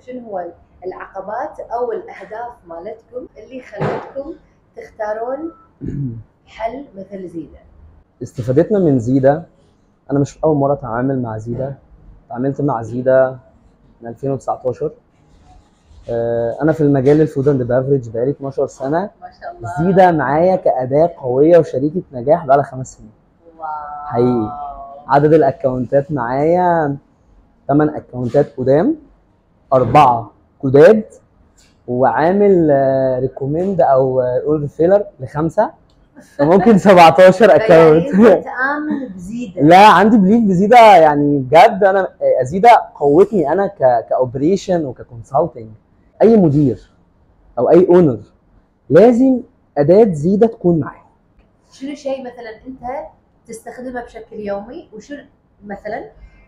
شنو هو العقبات أو الأهداف مالتكم اللي خلتكم تختارون حل مثل زيدا؟ استفادتنا من زيدا. أنا مش أول مرة أتعامل مع زيدا. اتعاملت مع زيدا من 2019 آه، أنا في المجال ال food and beverage بقالي 12 سنة. ما شاء الله. زيدا معايا كأداة قوية وشريكة نجاح بقالها خمس سنين. wow. حقيقي. عدد الأكونتات معايا 8 أكونتات قدام. أربعة جداد وعامل ريكومند أو اوردر فيلر لخمسة. ممكن 17 يعني اكونت تامن بزيده لا عندي بليف بزيدا يعني بجد أنا زيدا قوتني أنا كاوبريشن وككونسلتنج أي مدير أو أي اونر لازم أداة زيدا تكون معاه. شنو شيء مثلا أنت تستخدمه بشكل يومي؟ وشنو مثلا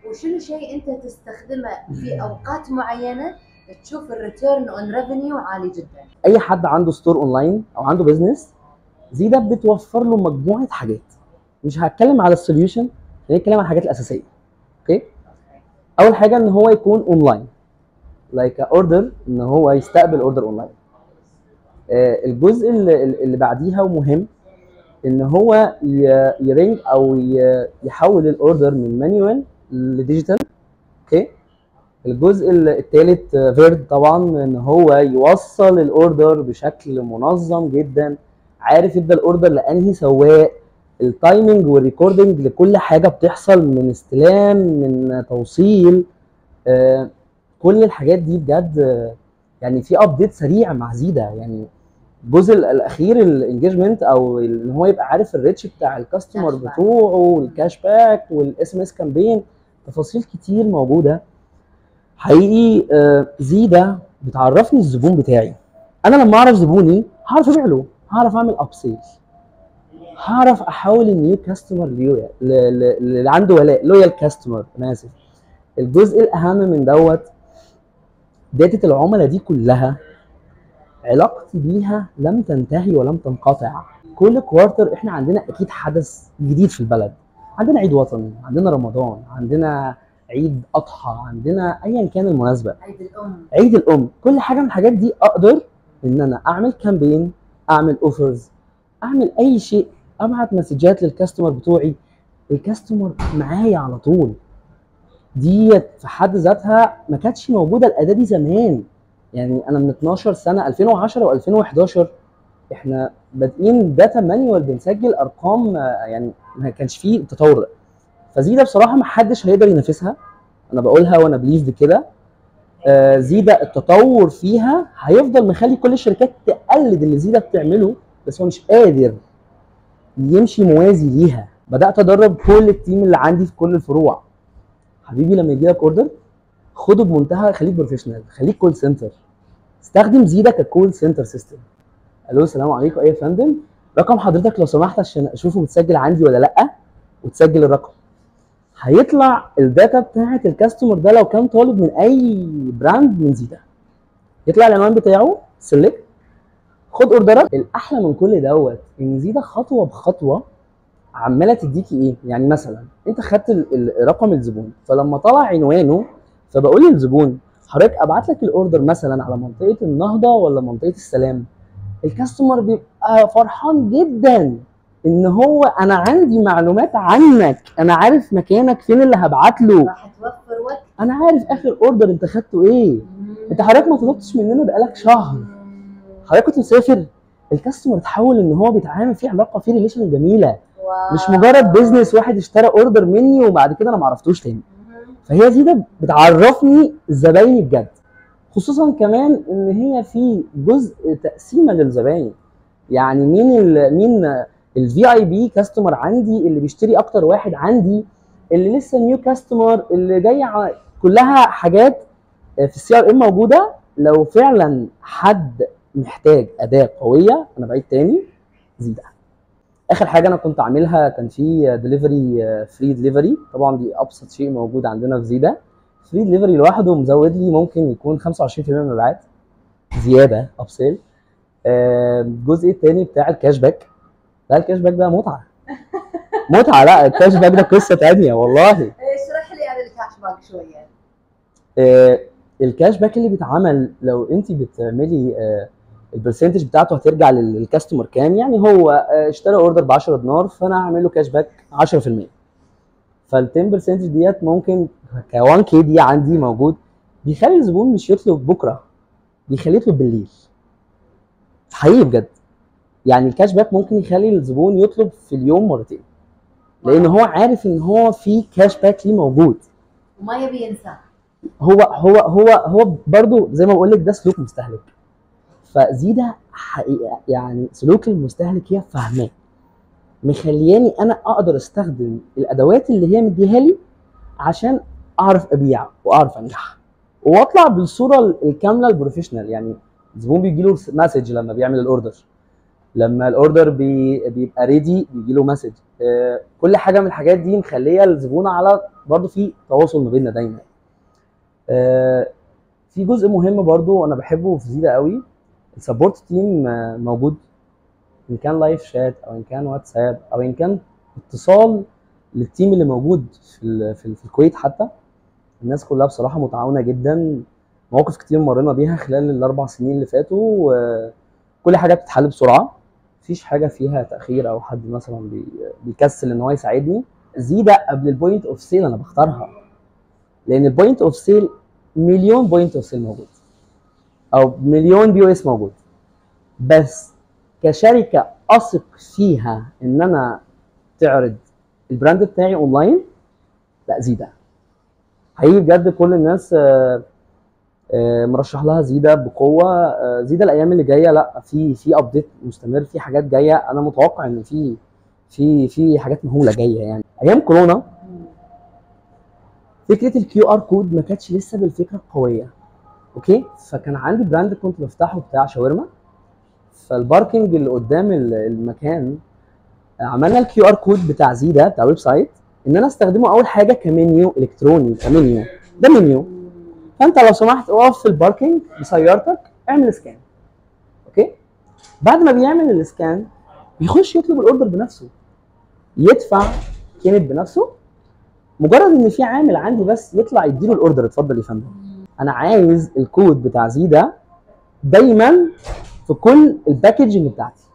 وشنو شيء أنت تستخدمه في أوقات معينة تشوف ال return on revenue عالي جدا؟ أي حد عنده store online أو عنده business زيدا بتوفر له مجموعة حاجات. مش هتكلم على ال solution خلينا نتكلم عن الحاجات الأساسية. okay؟ أول حاجة إن هو يكون online like order إن هو يستقبل order online آه، الجزء اللي, اللي بعديها ومهم إن هو ي- يرنج أو يحول ال order من manual ل digital okay. الجزء الثالث third طبعا إن هو يوصل ال order بشكل منظم جدا. عارف يدي ال order لأنهي سواق؟ ال timing وال recording لكل حاجة بتحصل من استلام من توصيل. آه، كل الحاجات دي بجد آه، يعني في update سريع مع زيدا. يعني الجزء الأخير ال engagement أو إن هو يبقى عارف ال reach بتاع ال customer. بتوعه وال cash back وال SMS campaign تفاصيل كتير موجودة. حقيقي آه، زيدا بتعرفني الزبون بتاعي. أنا لما أعرف زبوني هعرف ابيع له هعرف أعمل upsell هعرف احول ال new customer ل ويا اللي عنده ولاء loyal customer أنا آسف. الجزء الأهم من دوت data العملاء دي كلها علاقتي بيها لم تنتهي ولم تنقطع. كل quarter إحنا عندنا أكيد حدث جديد في البلد. عندنا عيد وطني عندنا رمضان عندنا عيد أضحى عندنا ايا كان المناسبة. عيد الأم. عيد الأم كل حاجة من الحاجات دي أقدر إن أنا أعمل campaign أعمل offers أعمل أي شيء أبعت مسجات لل customer بتوعي ال customer معايا على طول. ديت في حد ذاتها ما كانتش موجودة الأداة دي زمان. يعني أنا من 12 سنة 2010 و2011 إحنا بادئين data manual بنسجل أرقام يعني ما كانش فيه التطور ده. فزيدا بصراحة ما حدش هيقدر ينافسها. أنا بقولها وأنا believe بكده. آه، زيدا التطور فيها هيفضل مخلي كل الشركات تقلد اللي زيدا بتعمله بس هو مش قادر يمشي موازي ليها. بدأت أدرب كل ال team اللي عندي في كل الفروع. حبيبي لما يجي لك order خده بمنتهى خليك professional خليك call center استخدم زيدا ك call center system ألو السلام عليكم. إيه يا فندم. رقم حضرتك لو سمحت عشان أشوفه متسجل عندي ولا لأ؟ وتسجل الرقم. هيطلع ال data بتاعت ال customer ده لو كان طالب من أي brand من زيدا. يطلع العنوان بتاعه select خد order ك. الأحلى من كل دوت إن زيدا خطوة بخطوة عمالة تديكي إيه؟ يعني مثلا أنت خدت رقم الزبون فلما طلع عنوانه فبقول للزبون حضرتك أبعت لك ال order مثلا على منطقة النهضة ولا منطقة السلام؟ ال customer بيبقى فرحان جدا إن هو أنا عندي معلومات عنك أنا عارف مكانك فين اللي هبعت له وقت. أنا عارف آخر order أنت خدته إيه؟ أنت حضرتك ما طلبتش مننا بقالك شهر. حضرتك كنت مسافر. ال customer اتحول إن هو بيتعامل في علاقة في relation جميلة. wow. مش مجرد business واحد اشترى order مني وبعد كده أنا ما عرفتوش تاني. فهي زيدا بتعرفني زبايني بجد. خصوصا كمان إن هي في جزء تقسيمة للزباين. يعني مين ال مين ال VIP customer عندي اللي بيشتري أكتر واحد عندي اللي لسه new customer اللي جاي كلها حاجات في ال CRM موجودة. لو فعلا حد محتاج أداة قوية أنا بعيد تاني زيدا آخر حاجة أنا كنت عاملها كان في delivery free delivery طبعا دي أبسط شيء موجود عندنا في زيدا. free delivery لوحده مزود لي ممكن يكون 25% من المبيعات زيادة upsell الجزء الثاني بتاع ال cash back. لا ال cash back ده متعة. متعة لا ال cash back ده قصة تانية والله. اشرح لي عن ال cash back شوية. آه، ال cash back اللي بيتعمل لو انت بتعملي آه، ال percentage بتاعته هترجع لل- لل customer كام يعني هو آه، اشترى order ب 10 دينار فأنا هعمل له cash back 10% فال 10% ديت ممكن ك 1 KD عندي موجود بيخلي الزبون مش يطلب بكرة بيخليه يطلب بالليل. حقيقي بجد. يعني ال cash back ممكن يخلي الزبون يطلب في اليوم مرتين. لأن هو عارف إن هو في cash back ليه موجود. وما يبي ينساه هو هو هو هو برضو زي ما بقول لك ده سلوك مستهلك. فزيدا حقيقة يعني سلوك المستهلك هي فاهماه مخلياني أنا أقدر أستخدم الأدوات اللي هي مديها لي عشان أعرف أبيع وأعرف أنجح. وأطلع بالصورة الكاملة ال professional يعني الزبون بيجي له message لما بيعمل ال order لما ال order بي بيبقى ready بيجي له message آه كل حاجة من الحاجات دي مخلية الزبون على برضه في تواصل ما بيننا دايما. آه، في جزء مهم برضو أنا بحبه في زيدا قوي. ال support team آه، موجود إن كان live chat أو إن كان واتساب أو إن كان اتصال لل team اللي موجود في في, ال- في الكويت حتى. الناس كلها بصراحة متعاونة جدا. مواقف كتير مرينا بيها خلال الأربع سنين اللي فاتوا وكل حاجة بتتحل بسرعة. مفيش حاجة فيها تأخير أو حد مثلا بي- بيكسل إن هو يساعدني. زيدا قبل ال point of sale أنا بختارها. لأن ال point of sale مليون point of sale موجود. أو مليون POS موجود. بس كشركة أثق فيها إن أنا تعرض ال brand بتاعي أونلاين؟ لا زيدا. حقيقي بجد كل الناس آه، آه، مرشح لها زيدا بقوة. آه، زيدا الأيام اللي جاية لا في في update مستمر في حاجات جاية. أنا متوقع إن في في في حاجات مهولة جاية يعني. أيام كورونا فكرة ال QR code ما كانتش لسه بالفكرة القوية okay؟ فكان عندي brand كنت بفتحه بتاع شاورما. فال parking اللي قدام ال- المكان عملنا ال QR code بتاع زيدا بتاع ال website إن أنا أستخدمه أول حاجة كمنيو إلكتروني كمنيو. ده منيو. فأنت لو سمحت اقف في ال parking بسيارتك اعمل scan okay؟ بعد ما بيعمل ال scan بيخش يطلب ال order بنفسه. يدفع كي نت بنفسه. مجرد إن في عامل عندي بس يطلع يديله ال order اتفضل يا فندم. أنا عايز الكود بتاع زيدا دايما في كل ال packaging بتاعتي.